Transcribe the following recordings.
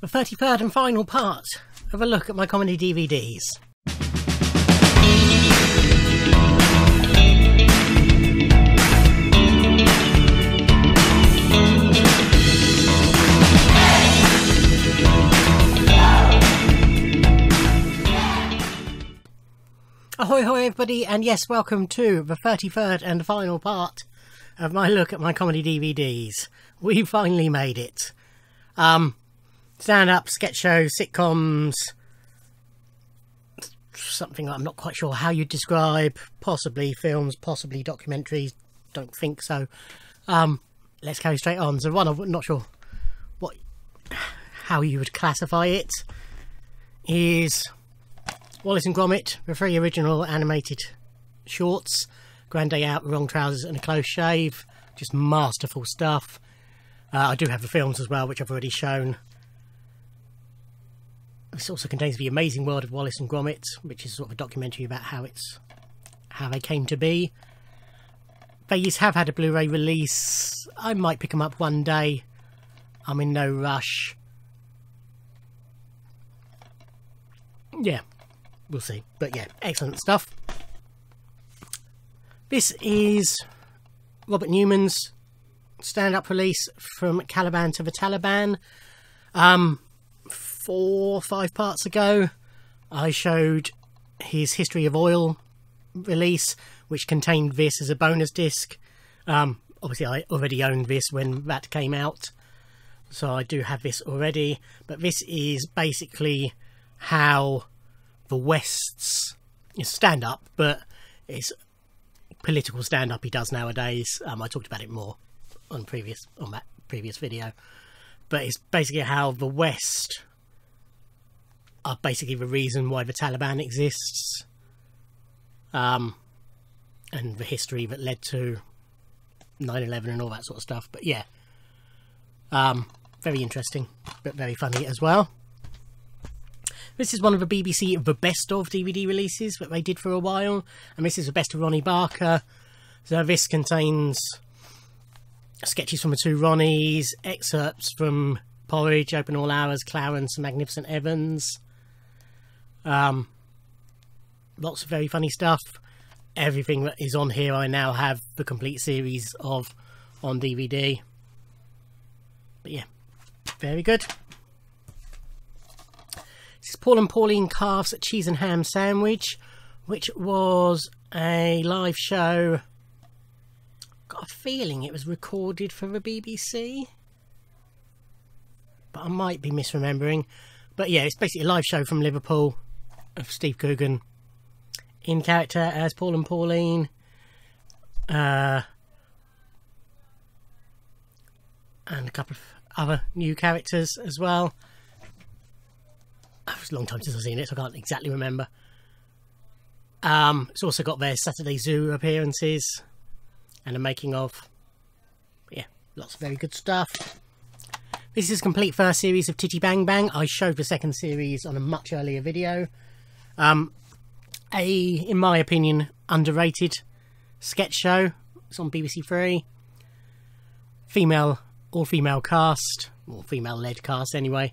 the 33rd and final part of a look at my comedy DVDs. Ahoy, hoy, everybody, and yes, welcome to the 33rd and final part of my look at my comedy DVDs. We finally made it. Um, stand up, sketch shows, sitcoms, something I'm not quite sure how you describe, possibly films, possibly documentaries, don't think so. Um, let's carry straight on. So, one, I'm not sure what how you would classify it is Wallace and Gromit, the three original animated shorts. Grand Day Out, Wrong Trousers and a Close Shave. Just masterful stuff. Uh, I do have the films as well, which I've already shown. This also contains the amazing world of Wallace and Gromit, which is sort of a documentary about how it's how they came to be. These have had a Blu-ray release. I might pick them up one day. I'm in no rush. Yeah, we'll see. But yeah, excellent stuff. This is Robert Newman's stand-up release from Caliban to the Taliban. Um, four, five parts ago, I showed his History of Oil release, which contained this as a bonus disc. Um, obviously, I already owned this when that came out, so I do have this already. But this is basically how the West's stand up, but it's political stand up he does nowadays. Um, I talked about it more on previous on that previous video, but it's basically how the West are basically the reason why the Taliban exists, um, and the history that led to 9/11 and all that sort of stuff. But yeah, um, very interesting, but very funny as well. This is one of the BBC The Best Of DVD releases that they did for a while, and this is the best of Ronnie Barker. So this contains sketches from the two Ronnies, excerpts from Porridge, Open All Hours, Clarence, Magnificent Evans. Um, lots of very funny stuff. Everything that is on here I now have the complete series of on DVD. But yeah, very good. This is Paul and Pauline Calf's Cheese and Ham Sandwich, which was a live show. Got a feeling it was recorded for the BBC, but I might be misremembering. But yeah, it's basically a live show from Liverpool of Steve Coogan in character as Paul and Pauline. Uh, and a couple of other new characters as well. It was a long time since I've seen it, so I can't exactly remember. Um, it's also got their Saturday Zoo appearances and a making of. Yeah, lots of very good stuff. This is complete first series of Titty Bang Bang. I showed the second series on a much earlier video. Um, a, in my opinion, underrated sketch show. It's on BBC Three. Female, all female cast, or female led cast anyway.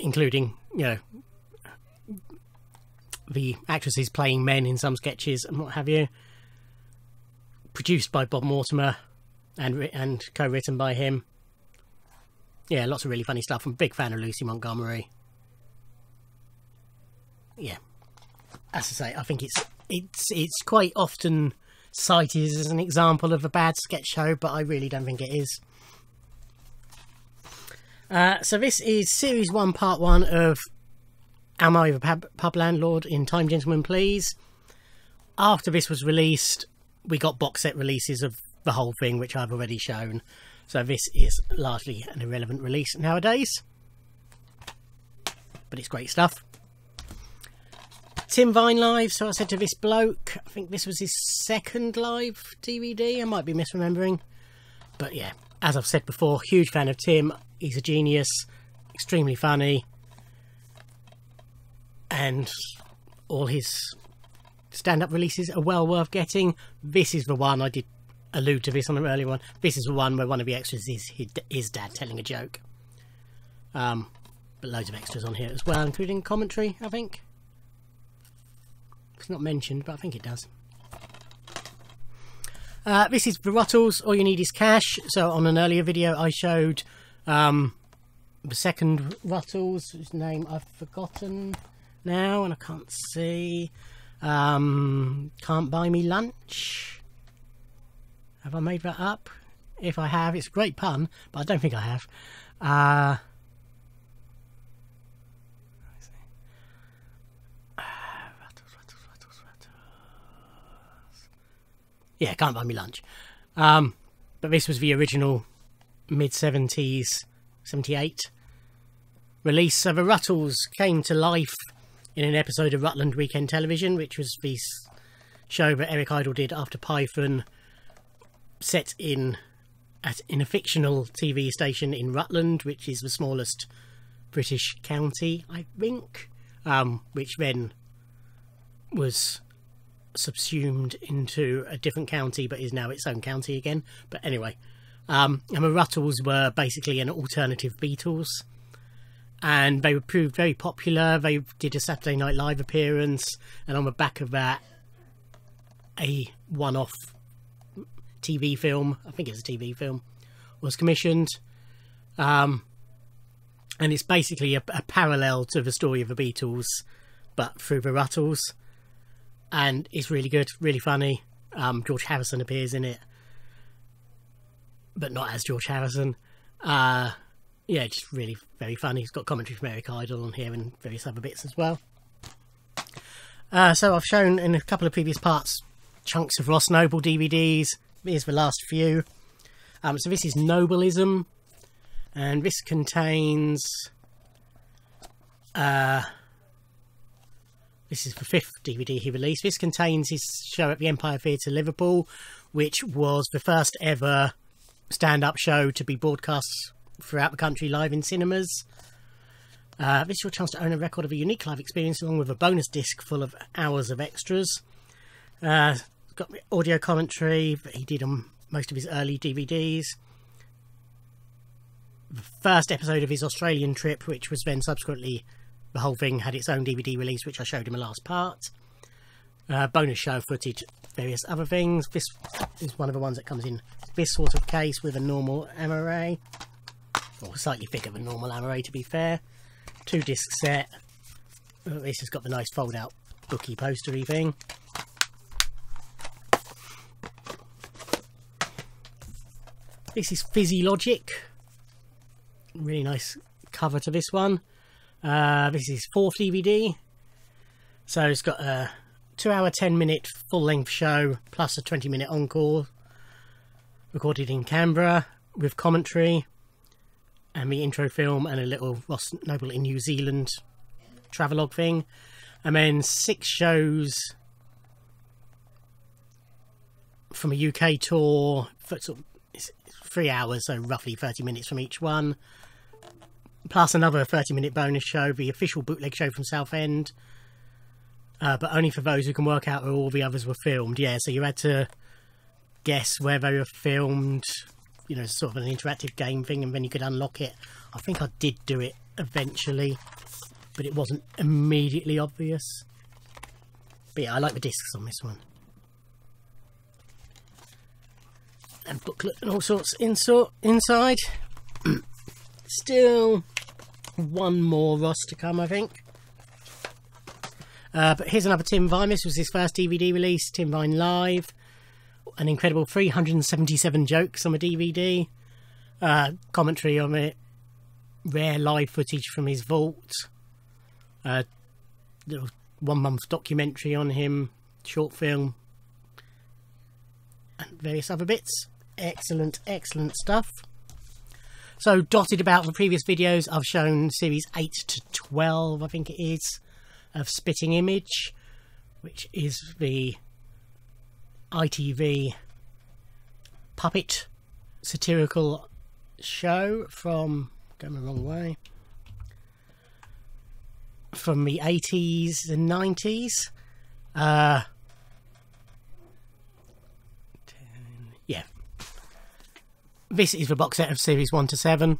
including you know the actresses playing men in some sketches and what have you. Produced by Bob Mortimer and and co-written by him. Yeah, lots of really funny stuff. I'm a big fan of Lucy Montgomery. Yeah, as I say, I think it's it's it's quite often cited as an example of a bad sketch show, but I really don't think it is. Uh, so this is series one, part one of Al Murray the pub, pub Landlord in Time Gentlemen Please. After this was released, we got box set releases of the whole thing, which I've already shown. So this is largely an irrelevant release nowadays. But it's great stuff. Tim Vine Live, so I said to this bloke, I think this was his second live DVD, I might be misremembering. But yeah, as I've said before, huge fan of Tim. He's a genius, extremely funny, and all his stand-up releases are well worth getting. This is the one I did allude to this on an earlier one. This is the one where one of the extras is his, dad telling a joke. Um, but loads of extras on here as well, including commentary, I think. It's not mentioned, but I think it does. Uh, this is the Ruttles, All You Need Is Cash. So on an earlier video I showed um, the second Ruttles, whose name I've forgotten now and I can't see. Um, can't Buy Me Lunch. Have I made that up? If I have, it's a great pun, but I don't think I have. Uh, yeah, can't buy me lunch. Um, but this was the original mid 70s, 78 release. So the Ruttles came to life in an episode of Rutland Weekend Television, which was the show that Eric Idle did after Python, set in at in a fictional TV station in Rutland, which is the smallest British county, I think, um, which then was subsumed into a different county but is now its own county again. But anyway, um, and the Ruttles were basically an alternative Beatles. And they were proved very popular. They did a Saturday Night Live appearance, and on the back of that, a one off TV film, I think it's a TV film, was commissioned. Um, and it's basically a, a, parallel to the story of the Beatles, but through the Ruttles and it's really good, really funny. Um, George Harrison appears in it, but not as George Harrison. Uh, yeah, just really very funny. He's got commentary from Eric Idle on here and various other bits as well. Uh, so I've shown in a couple of previous parts chunks of Ross Noble DVDs. Here's the last few. Um, so this is Nobleism, and this contains uh, this is the fifth DVD he released. This contains his show at the Empire Theatre Liverpool, which was the first ever stand-up show to be broadcast throughout the country live in cinemas. Uh, this is your chance to own a record of a unique live experience along with a bonus disc full of hours of extras. Uh, got audio commentary that he did on most of his early DVDs. The first episode of his Australian trip, which was then subsequently the whole thing had its own DVD release, which I showed in the last part. Uh, bonus show footage, various other things. This is one of the ones that comes in this sort of case with a normal ray, or slightly thicker than normal ray, to be fair. Two disc set. Uh, this has got the nice fold out booky postery thing. This is Fizzy Logic. Really nice cover to this one. Uh, this is fourth DVD. So it's got a two hour, 10 minute full length show plus a 20 minute encore recorded in Canberra with commentary and the intro film and a little Ross Noble in New Zealand travelogue thing. And then six shows from a UK tour for three hours, so roughly 30 minutes from each one plus another 30 minute bonus show, the official bootleg show from Southend. Uh, but only for those who can work out where all the others were filmed. Yeah, so you had to guess where they were filmed, you know, sort of an interactive game thing, and then you could unlock it. I think I did do it eventually, but it wasn't immediately obvious. But yeah, I like the discs on this one. And booklet and all sorts inside. Still one more Ross to come, I think. Uh, but here's another Tim Vine. This was his first DVD release, Tim Vine Live. An incredible 377 jokes on a DVD. Uh, commentary on it. Rare live footage from his vault. Uh, little one month documentary on him. Short film. And various other bits. Excellent, excellent stuff. So dotted about the previous videos, I've shown series 8 to 12, I think it is, of Spitting Image, which is the ITV puppet satirical show from, going the wrong way, from the 80s and 90s. Uh, yeah, this is the box set of series 1 to 7.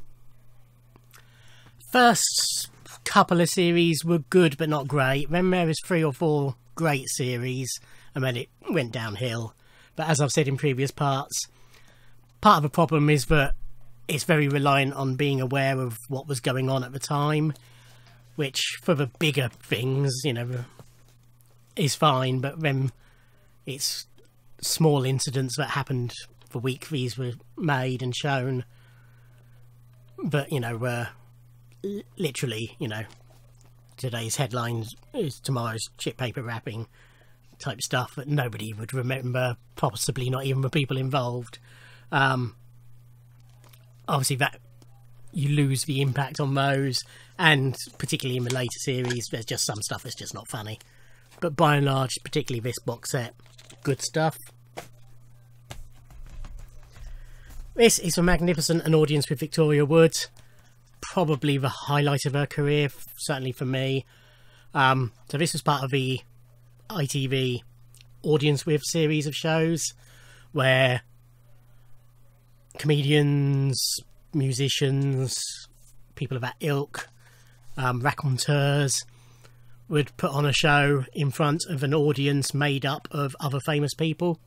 First couple of series were good but not great. Then there was three or four great series, and then it went downhill. But as I've said in previous parts, part of the problem is that it's very reliant on being aware of what was going on at the time, which for the bigger things, you know, is fine, but then it's small incidents that happened the week these were made and shown. But you know were literally you know today's headlines is tomorrow's chip paper wrapping type stuff that nobody would remember possibly not even the people involved. Um, obviously that you lose the impact on those and particularly in the later series there's just some stuff that's just not funny. But by and large particularly this box set good stuff This is a magnificent an audience with Victoria Wood. Probably the highlight of her career, certainly for me. Um, so this was part of the ITV Audience With series of shows where comedians, musicians, people of that ilk, um, raconteurs would put on a show in front of an audience made up of other famous people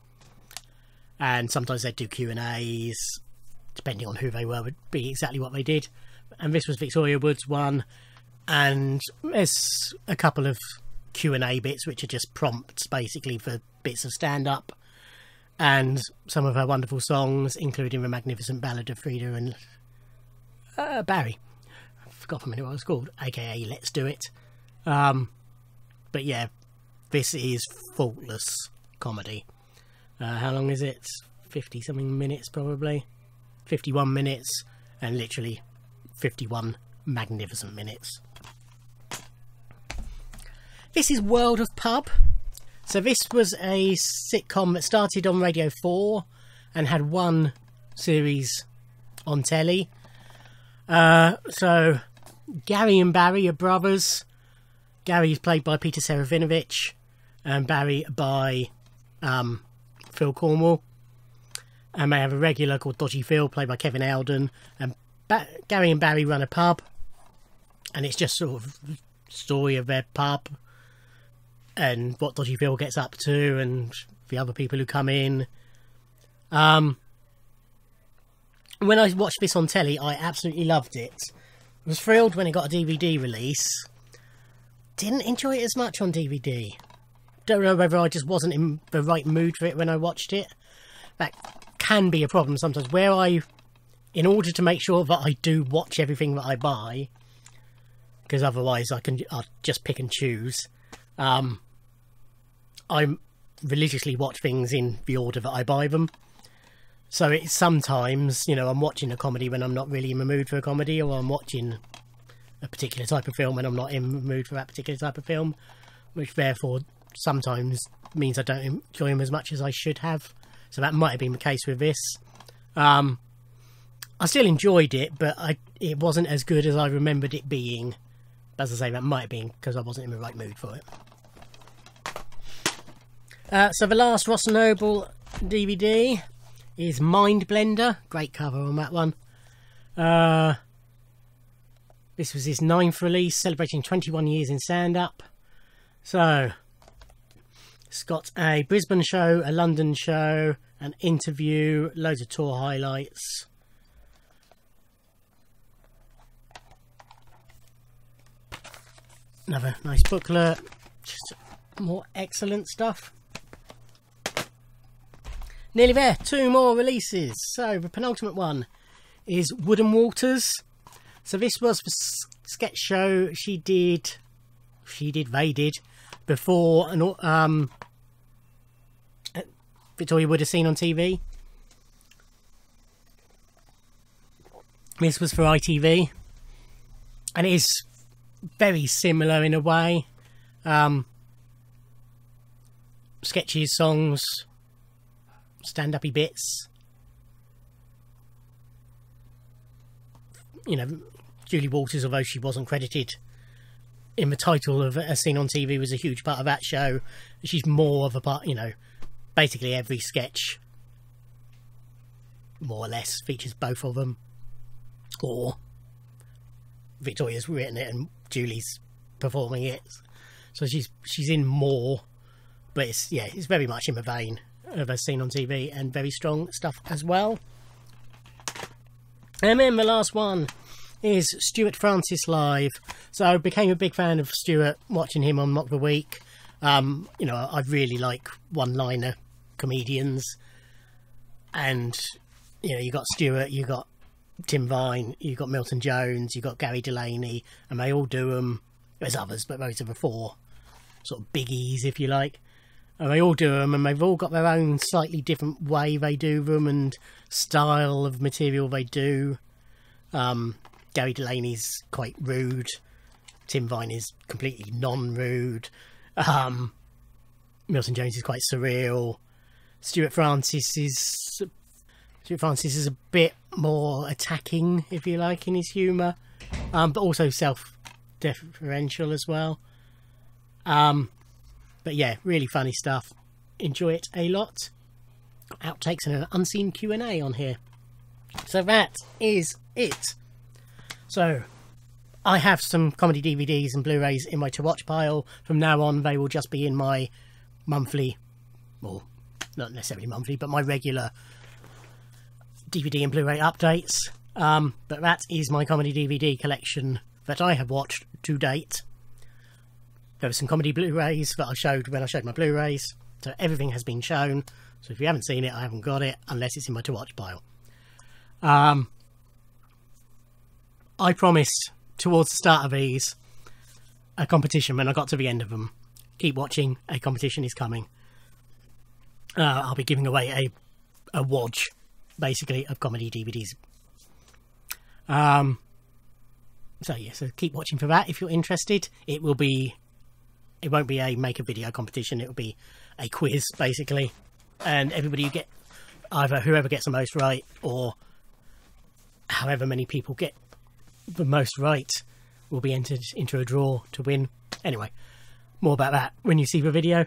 and sometimes they'd do Q and A's, depending on who they were, would be exactly what they did. And this was Victoria Wood's one, and there's a couple of Q and A bits which are just prompts basically for bits of stand up, and some of her wonderful songs, including the magnificent ballad of Freda and uh, Barry. I forgot from what it was called, aka Let's Do It. Um, but yeah, this is faultless comedy. Uh, how long is it? 50 something minutes, probably. 51 minutes, and literally 51 magnificent minutes. This is World of Pub. So, this was a sitcom that started on Radio 4 and had one series on telly. Uh, so, Gary and Barry are brothers. Gary is played by Peter Serafinowicz, and Barry by um, Phil Cornwell. And they have a regular called Dodgy Phil, played by Kevin Eldon. And ba- Gary and Barry run a pub, and it's just sort of story of their pub and what Dodgy Phil gets up to, and the other people who come in. Um, when I watched this on telly, I absolutely loved it. I was thrilled when it got a DVD release. Didn't enjoy it as much on DVD don't know whether I just wasn't in the right mood for it when I watched it. That can be a problem sometimes. Where I, in order to make sure that I do watch everything that I buy, because otherwise I can I'll just pick and choose. Um, I religiously watch things in the order that I buy them. So it's sometimes, you know, I'm watching a comedy when I'm not really in the mood for a comedy, or I'm watching a particular type of film when I'm not in the mood for that particular type of film, which therefore sometimes means I don't enjoy them as much as I should have. So that might have been the case with this. Um, I still enjoyed it, but I it wasn't as good as I remembered it being. As I say, that might have been because I wasn't in the right mood for it. Uh, so the last Ross Noble DVD is Mind Blender. Great cover on that one. Uh, this was his ninth release, celebrating 21 years in stand-up. So, it's got a Brisbane show, a London show, an interview, loads of tour highlights. Another nice booklet, just more excellent stuff. Nearly there, two more releases. So the penultimate one is Wood and Walters. So this was the sketch show she did, she did, they did, before an um, Victoria Wood As Seen On TV. This was for ITV, and it is very similar in a way. Um, sketches, songs, stand-uppy bits. You know, Julie Walters, although she wasn't credited in the title of As Seen On TV, was a huge part of that show. She's more of a part, you know, basically every sketch more or less features both of them, or Victoria's written it and Julie's performing it. So she's she's in more, but it's yeah, it's very much in the vein of As Seen On TV and very strong stuff as well. And then the last one is Stewart Francis live. So I became a big fan of Stewart watching him on Mock the Week. Um, you know, I really like one-liner comedians, and you know, you got Stewart, you got Tim Vine, you got Milton Jones, you got Gary Delaney, and they all do them. There's others, but those are the four sort of biggies, if you like. And they all do them, and they've all got their own slightly different way they do them and style of material they do. Um, Gary Delaney's quite rude. Tim Vine is completely non-rude. Um, Milton Jones is quite surreal. Stewart Francis is Stewart Francis is a bit more attacking, if you like, in his humour, um, but also self-deferential as well. Um, but yeah, really funny stuff. Enjoy it a lot. Outtakes and an unseen Q and A on here. So that is it. So I have some comedy DVDs and Blu-rays in my to watch pile. From now on, they will just be in my monthly, well, not necessarily monthly, but my regular DVD and Blu-ray updates. Um, but that is my comedy DVD collection that I have watched to date. There were some comedy Blu-rays that I showed when I showed my Blu-rays, so everything has been shown. So if you haven't seen it, I haven't got it unless it's in my to watch pile. Um, I promised towards the start of these a competition when I got to the end of them. Keep watching, a competition is coming. Uh, I'll be giving away a a watch basically of comedy DVDs. Um, so yeah, so keep watching for that if you're interested. It will be, it won't be a make a video competition. It will be a quiz basically, and everybody you get either whoever gets the most right or however many people get the most right will be entered into a draw to win. Anyway, more about that when you see the video.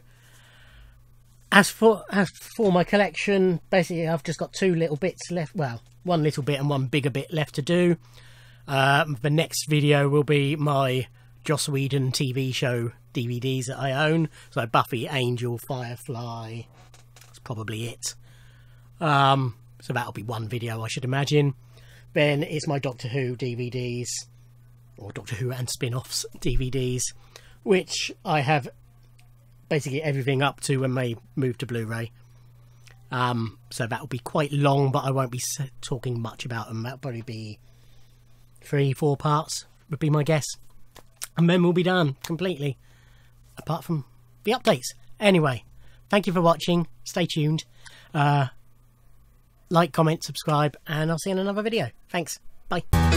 As for as for my collection, basically I've just got two little bits left. Well, one little bit and one bigger bit left to do. Uh, the next video will be my Joss Whedon TV show DVDs that I own. So Buffy, Angel, Firefly. That's probably it. Um, so that'll be one video, I should imagine. Then it's my Doctor Who DVDs, or Doctor Who and spin offs DVDs, which I have basically everything up to when they move to Blu-ray. Um, so that will be quite long, but I won't be talking much about them. That'll probably be three, four parts, would be my guess. And then we'll be done completely, apart from the updates. Anyway, thank you for watching. Stay tuned. Uh, like, comment, subscribe, and I'll see you in another video. Thanks. Bye.